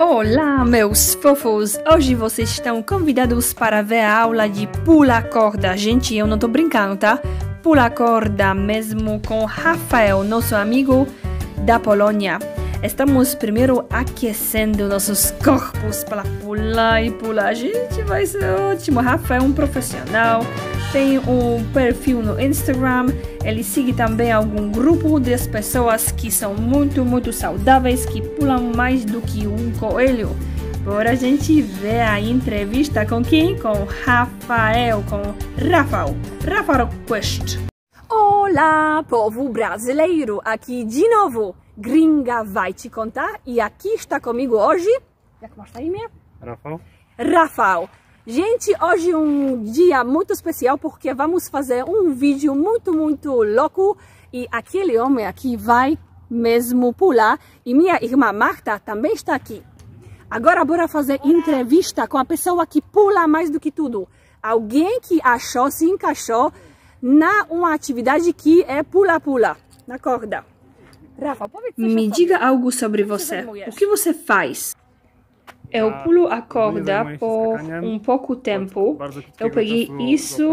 Olá, meus fofos! Hoje vocês estão convidados para ver a aula de pula corda. Gente, eu não tô brincando, tá? Pula corda mesmo com Rafael, nosso amigo da Polônia. Estamos primeiro aquecendo nossos corpos para pular e pular. Gente, vai ser ótimo. Rafael é um profissional tem um perfil no Instagram, ele segue também algum grupo de pessoas que são muito, muito saudáveis, que pulam mais do que um coelho. Agora a gente vê a entrevista com quem? Com Rafael, com Rafael, Rafael Quest. Olá, povo brasileiro, aqui de novo, Gringa vai te contar e aqui está comigo hoje, jak masz na imię? Rafael. Rafael. Gente, hoje é um dia muito especial porque vamos fazer um vídeo muito, muito louco e aquele homem aqui vai mesmo pular e minha irmã Marta também está aqui. Agora bora fazer entrevista com a pessoa que pula mais do que tudo. Alguém que achou, se encaixou na uma atividade que é pula-pula, na corda. Rafa, me diga algo sobre você. O que você faz? Eu pulo a corda por um pouco tempo. Eu peguei isso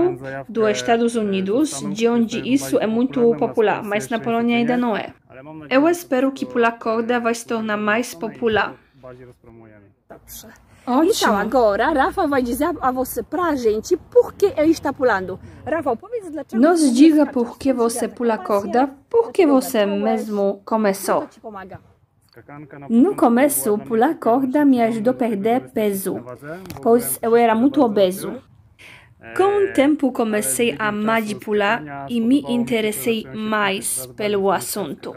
dos Estados Unidos, de onde isso é muito popular, mas na Polônia ainda não é. Eu espero que pular corda vai se tornar mais popular. Ótimo. Então, agora, Rafa vai dizer a você, pra gente, por que ele está pulando. Rafa, Nos diga por que você pula corda, por que você mesmo começou. No começo, pular corda me ajudou a perder peso, pois eu era muito obeso. Com o tempo comecei a amar de pular e me interessei mais pelo assunto.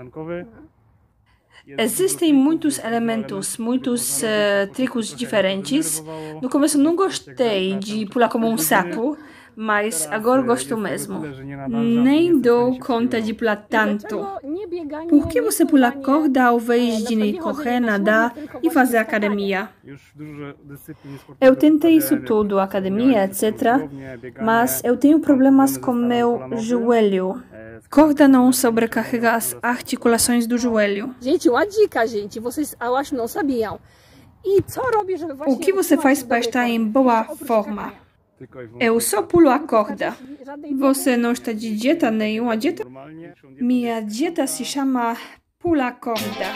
Existem muitos elementos, muitos uh, tricos diferentes. No começo não gostei de pular como um sapo, mas agora gosto mesmo. Nem dou conta de pular tanto. Por que você pula corda ao invés de correr, nadar e fazer academia? Eu tentei isso tudo, academia, etc. Mas eu tenho problemas com meu joelho. Corda não sobrecarrega as articulações do joelho. Gente, uma dica, gente. Vocês, eu acho, não sabiam. O que você faz para estar em boa forma? Eu só pulo a corda. Você não está de dieta nenhuma dieta? Minha dieta se chama pula corda.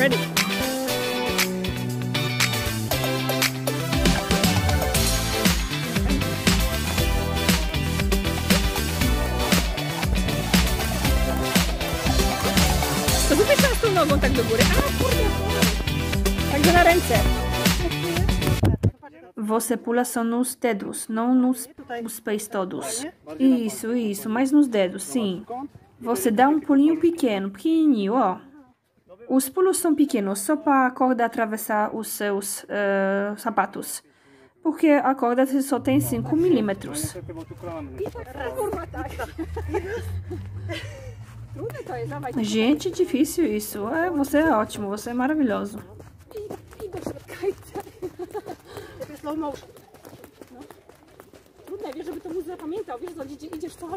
Ready. To tu wyszłaś tą nogą tak do góry. A, kurde, Także na ręce. Você pula só nos dedos, não nos os pés todos. Isso, isso, mas nos dedos, sim. Você dá um pulinho pequeno, pequenininho, ó. Os pulos são pequenos, só para a corda atravessar os seus uh, sapatos. Porque a corda só tem 5 milímetros. Gente, difícil isso. É, você é ótimo, você é maravilhoso.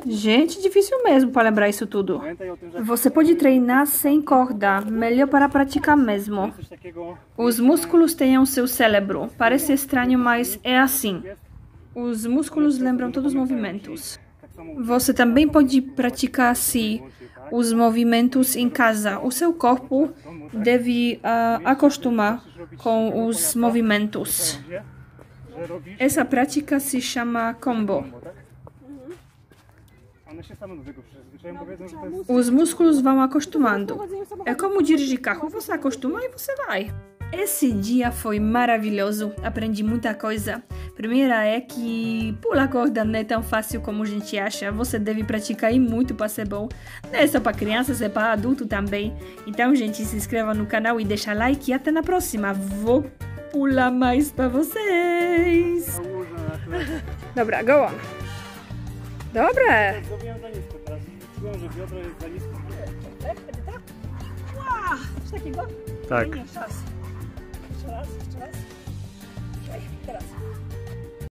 Gente, difícil mesmo para lembrar isso tudo. Você pode treinar sem corda, melhor para praticar mesmo. Os músculos têm o seu cérebro. Parece estranho, mas é assim. Os músculos lembram todos os movimentos. Você também pode praticar assim os movimentos em casa. O seu corpo deve uh, acostumar com os movimentos. Essa prática se chama combo. Os músculos vão acostumando. É como dirigir carro, você acostuma e você vai. Esse dia foi maravilhoso, aprendi muita coisa. Primeira é que pular corda não é tão fácil como a gente acha, você deve praticar e muito para ser bom. Não é só para crianças, é para adulto também. Então, gente, se inscreva no canal e deixa like e até na próxima. Vou pula majsta woseis. Dobra, go on. Dobre. Zrobiłem za nisko teraz. Czułem, że biodro jest za nisko. Tak? Tak? Ła! Coś takiego? Tak. Jeszcze raz. Jeszcze raz. Jeszcze raz. Teraz.